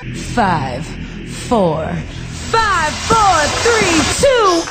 Five, four, five, four, three, two.